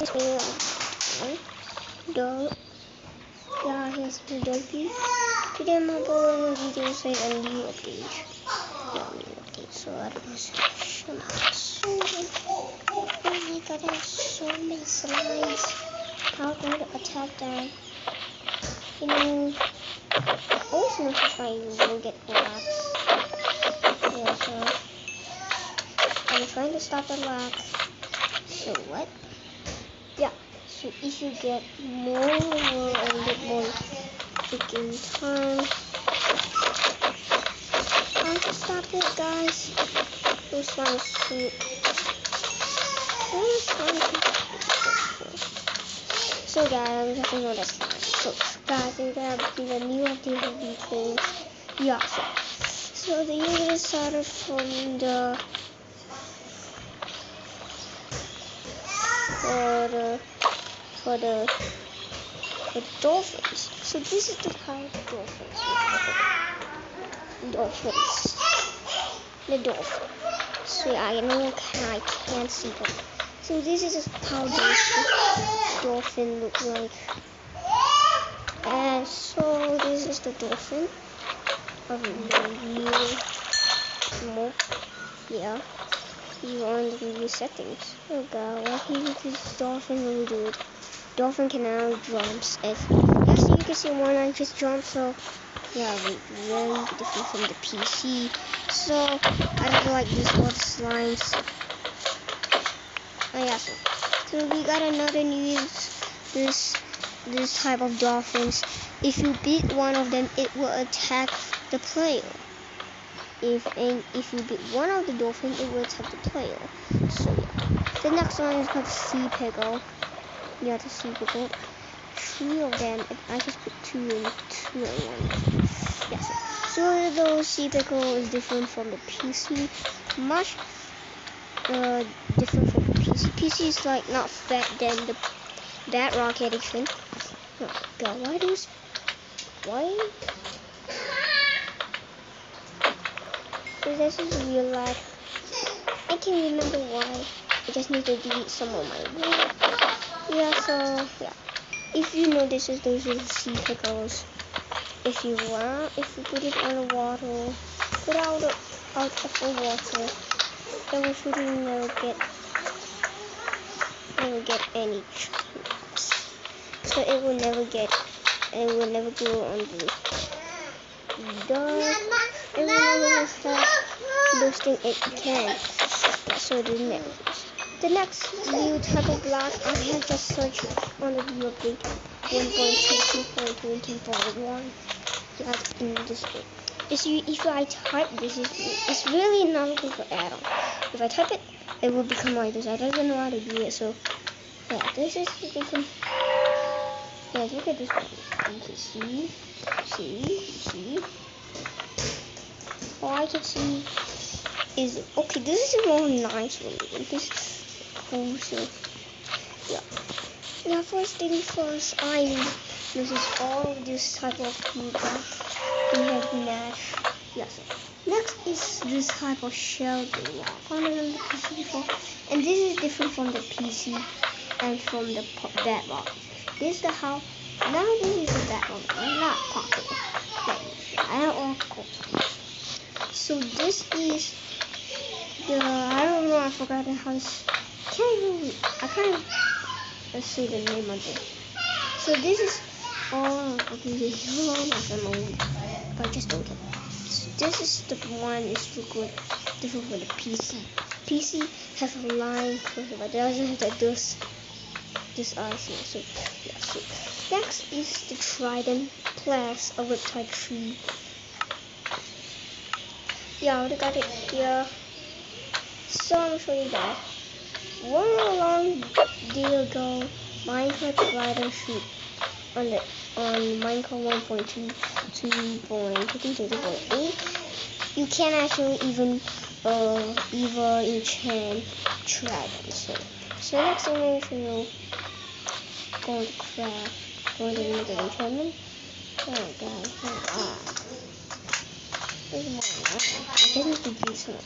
is the yeah, here's the. Today I'm new update. Yeah, new update. So I don't know. So oh my god, I have so many slimes. How going to attack them? You know, always notice you will get collapsed. Yeah, so I'm trying to stop the lag. So what? So if you get more more and bit more freaking time. Time to stop it guys. This one is sweet. So guys, I'm just gonna this. So guys, I'm gonna be the new update of the things. Yeah, so, so the user started from the the for the for the dolphins. So this is the kind of dolphins. Dolphins. The dolphin. So I know I can't see them. So this is how this dolphin look like. And so this is the dolphin of the Yeah you on the review settings. Oh god, what is this dolphin really do? Dolphin can now jumps. As you can see one I just jumped so yeah very different from the PC. So I don't like these old slimes. Oh yeah so, so we got another news this this type of dolphins. If you beat one of them it will attack the player if and if you beat one of the dolphins, it will attack the player. So yeah. The next one is called Sea Pickle. Yeah, the Sea Pickle. Three of them. I just put two and two and one. Yes. So the Sea Pickle is different from the PC. Much uh, different from the PC. PC is like not fat than the that pocket edition. Oh god, why does why So this is real life. I can't remember why. I just need to delete some of my work. Yeah, so yeah. If you know this is those are the sea pickles. If you want, if you put it on the water, put out the out of the water, then we should never get never get any chance. So it will never get it will never go on the dark everyone has boosting it can. So the next the next new of block I have just searched on the view update 1.22.20.1 yeah in this book. If you if I type this is it's really not good for add-on. If I type it it will become like this. I don't know how to do it so yeah this is different yeah look at this one. You can see see see all I can see is okay. This is more nice one. This cool. So yeah. Now first thing first, I need this is all of this type of pizza. We have Nash. Yes. Next is this type of shell thing. Yeah, found on the PC before, and this is different from the PC and from the Bedrock. This is the how. Now this is the Bedrock. Not popular. I don't want so this is the I don't know I forgot how it's can't I can't let's see the name of it. So this is all okay hold oh, on but just don't get so this is the one is look good different from the PC. PC has a line cursor but doesn't have that this this icing. So yeah so next is the trident plus a riptide tree yeah, I already got it here. So I'm show you guys. One long ago, Minecraft Rider shoot on the on Minecraft 1.22.8, you can actually even uh even enchant dragons. So, so next thing show you going to craft, going to make an enchantment. Oh god, oh, ah. Need to do some.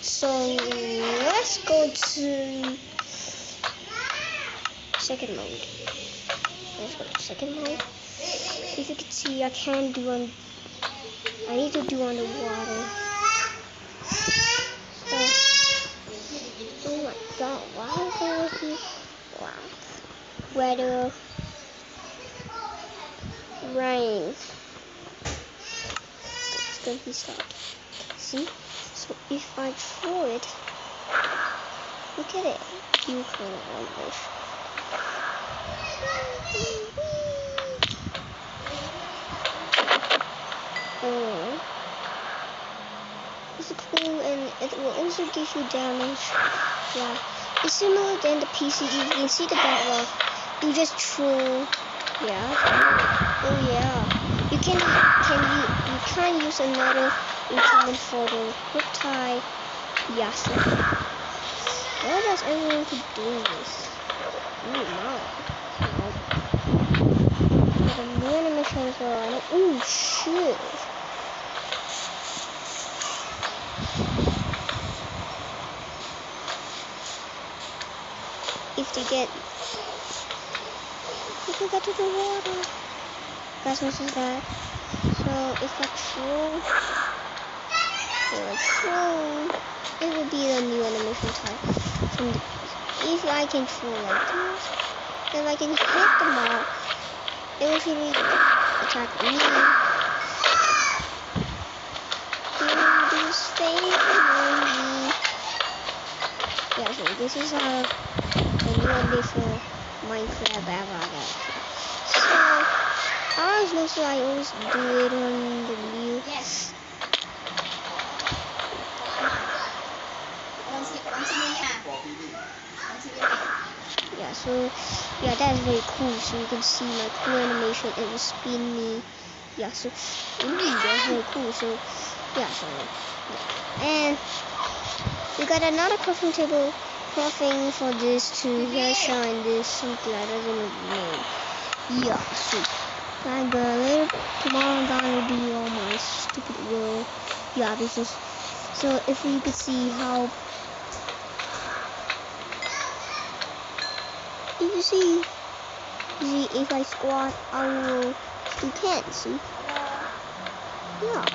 So let's go to second mode. Let's go to second mode. If you can see, I can't do on. I need to do underwater. So, oh my god, why is there here? Wow. Weather. Rain. Gonna be stopped. See? So if I throw it, look at it. You can almost. Mm. Oh. It's cool and it will also give you damage. Yeah. It's similar than the PC. You can see the bedrock. You just throw. Yeah. Oh yeah. You can can you you can use another instrument for the riptide. Yes. Why does everyone keep doing this? Oh no. The new animations are. Oh shit. if they get they get to the water. Guys this is that so if I throw if I throw it will be the new animation type. The if I can throw like this if I can hit the ball it will really attack me. Do this yeah so this is uh, how one before Minecraft ever So I always know so I always do it on the new Yes. yeah so yeah that's very cool. So you can see my cool animation it will spin me yeah so ooh, that's very cool. So yeah so yeah. and we got another crafting table crafting for this to this something I doesn't know yeah so I got later tomorrow I'm gonna do all my stupid world yeah because so if you could see how you see, see if I squat, I will, you can't see. Yeah.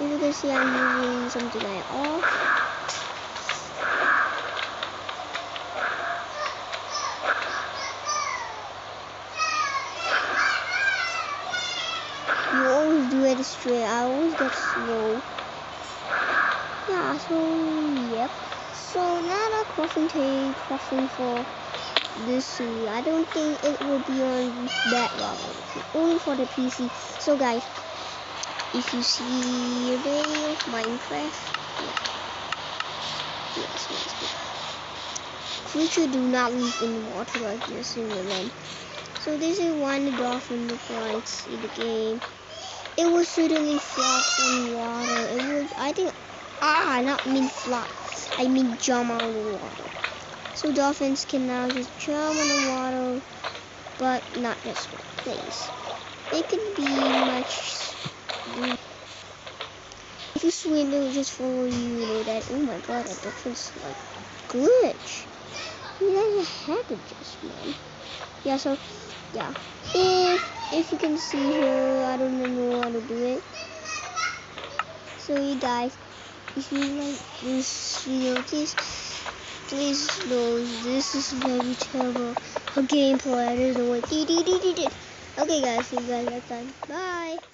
If you can see, I'm using something like off. Straight. I always get slow. Yeah, so, yep. So now that crossing table crossing for this suit, I don't think it will be on that level. Only for the PC. So guys, if you see a of Minecraft, yeah. Yes, yes, yes. Future do not live in water like this in the land. So this is one the dolphin looks like in the game. It was certainly flop in water. It would I think ah not mean flop. I mean jump of the water. So dolphins can now just jump on the water, but not this one, please. They could be much. If you swim, they will just follow you. You know that. Oh my god, that dolphin's like glitch. Has a heck of just man. Yeah. So yeah. If if you can see here, I don't know how to do it. So you guys if you like this video, please, please know this is very terrible. A gameplay, I don't know what. Okay, guys, see you guys next time. Bye.